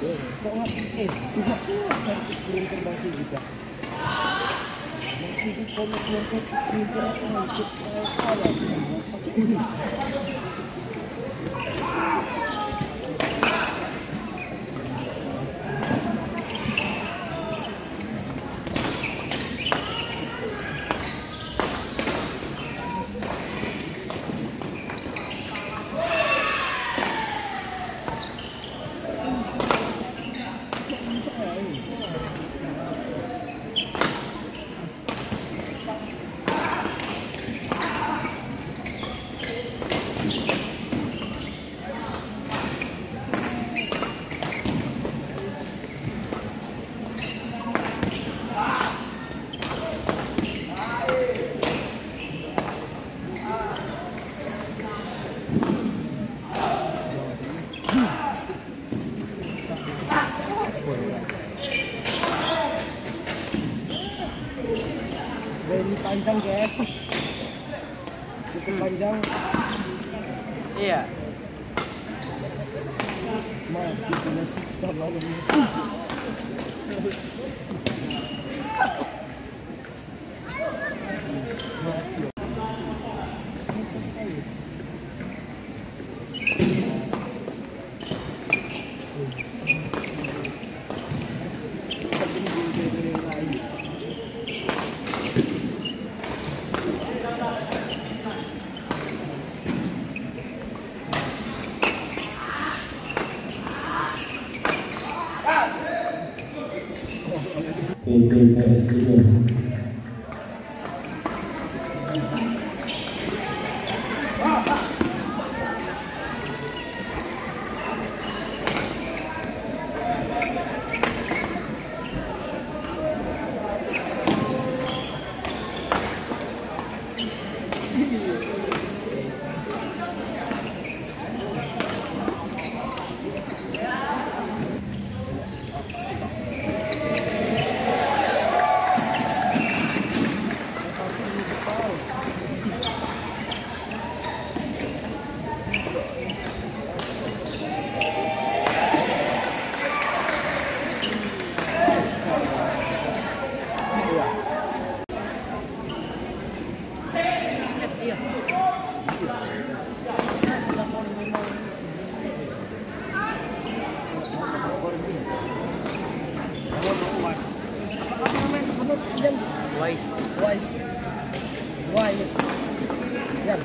Kok nggak? Eh, sprint terbang sih juga. Masih di komitmen kalah. Cukup panjang. Iya. Mati kena siksa malam ini. Wise. Wise. Wise. Yan.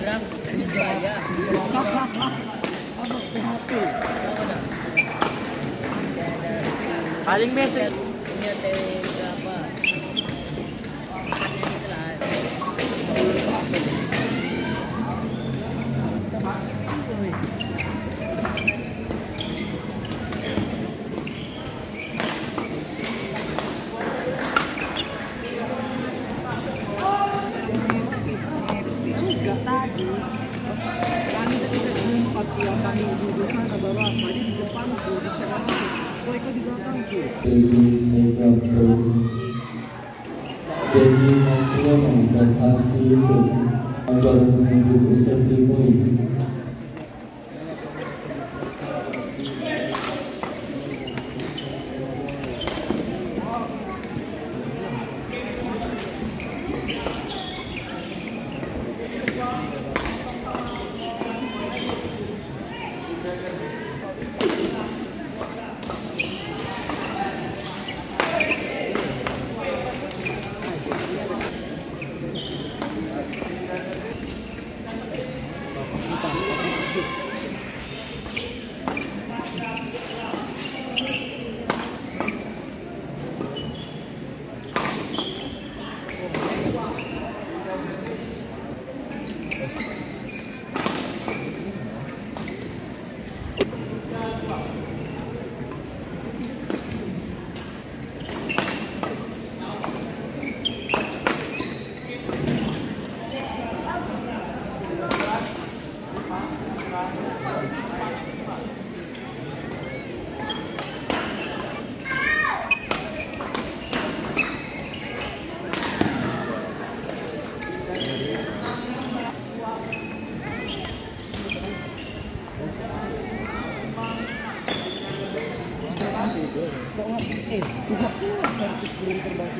Orang Jaya. Paling. Ini ada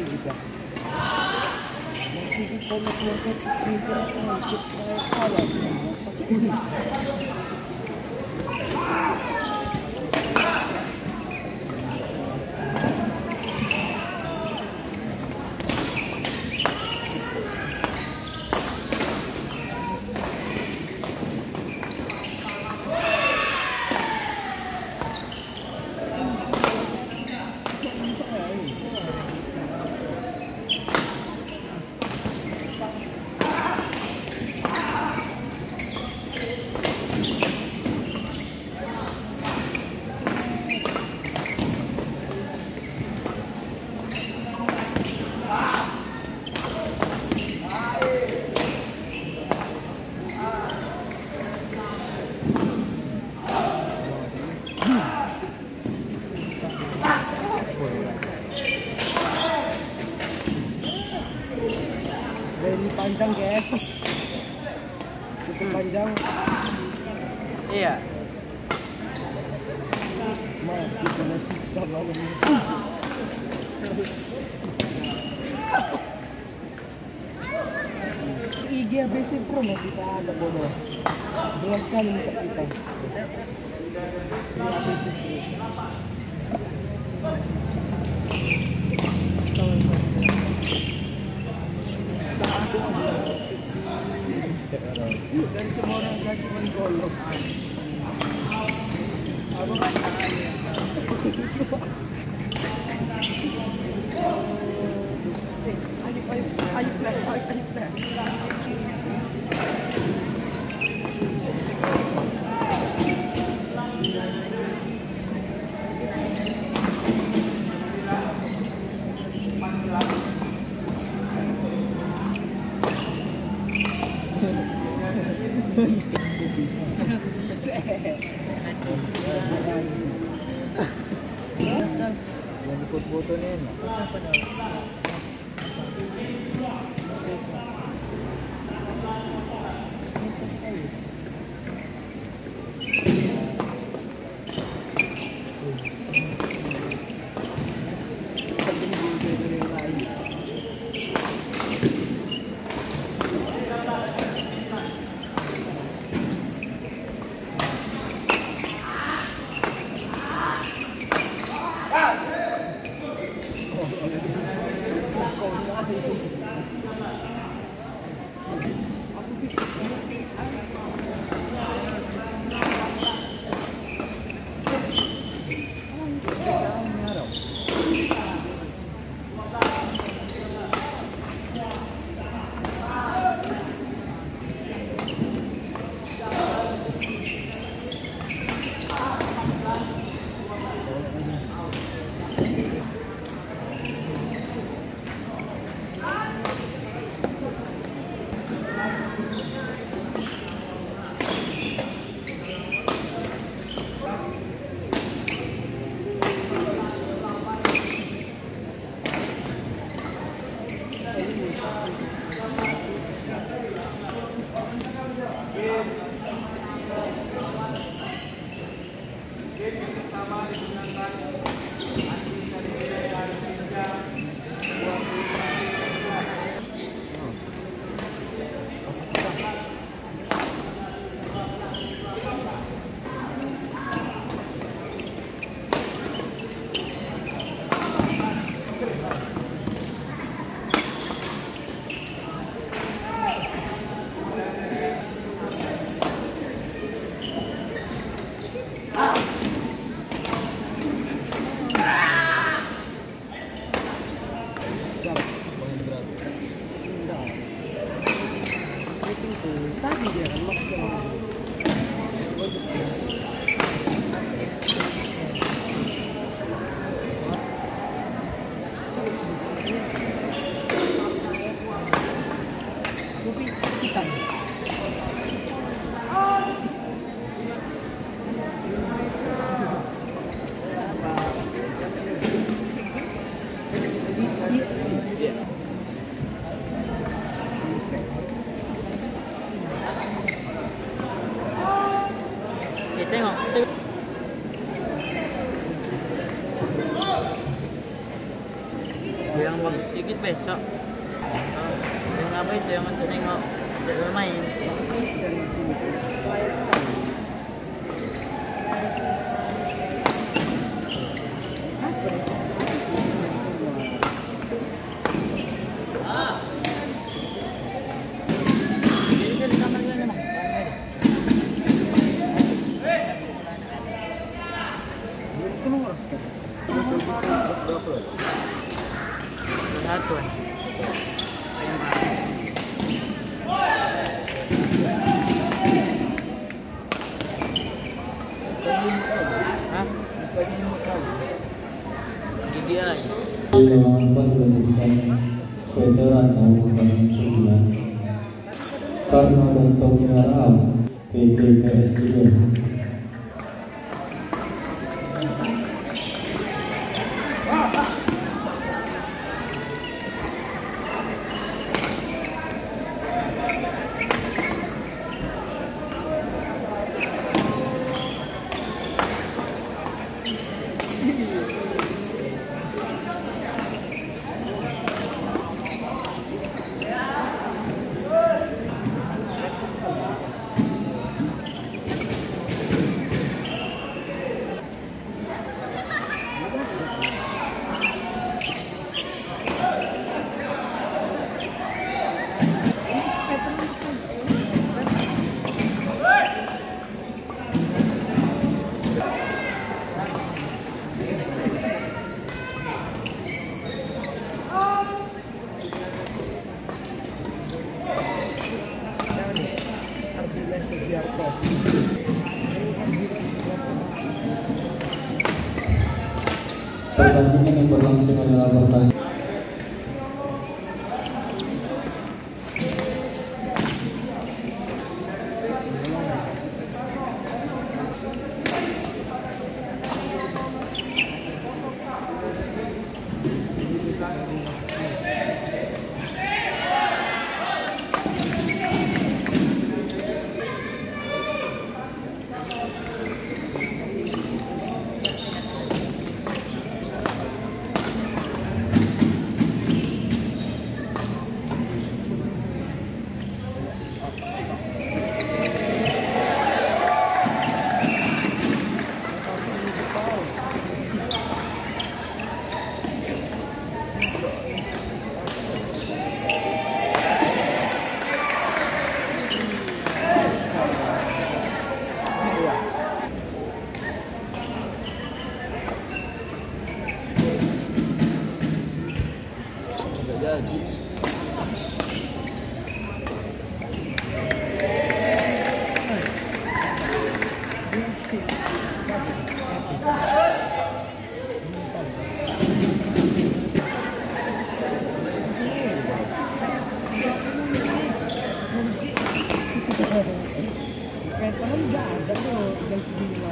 belum terbang sih kita. Masih di konek servis belum terbang Rally panjang guys. Cukup panjang. Iya. Mati kena siksa malam ini. IG ABC Pro mau kita ada bodoh. Jelas sekali muka kita. Dari semua orang saya cuma golok. Yang diput-puto na yun. Tadi Thank you. Sedikit besok. Yang apa itu yang untuk nengok bermain. dari sini Satu. Hah? Gigi lagi. Dilakukan pendidikan Veteran tahun 2009 Karena dan Tommy Arab PT なるほど。Kahit naman dyan, dalo, dyan siguro.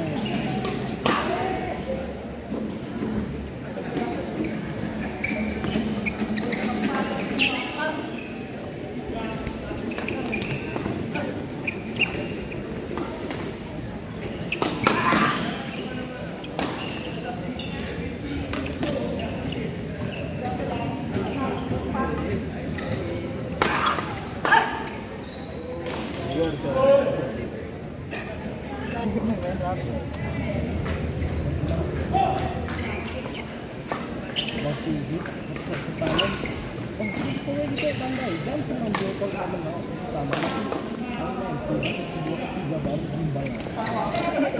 Oh kalau kita tandai jangan senang dua kali aman mau satu tahun masih online masih kedua ketiga baru gimbal apa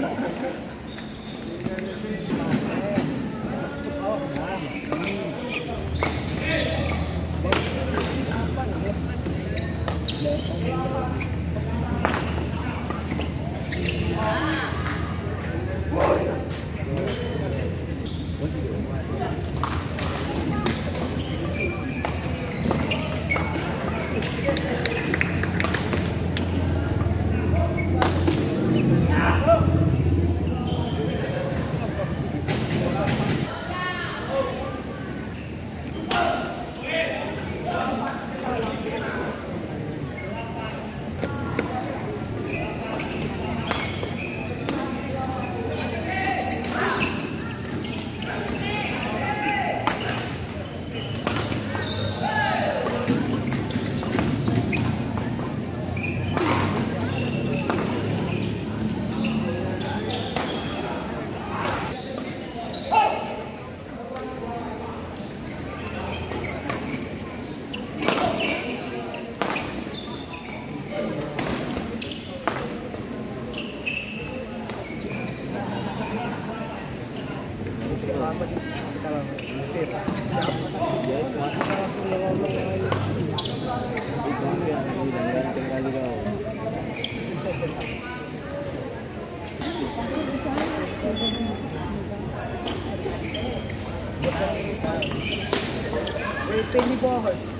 Penny Boss.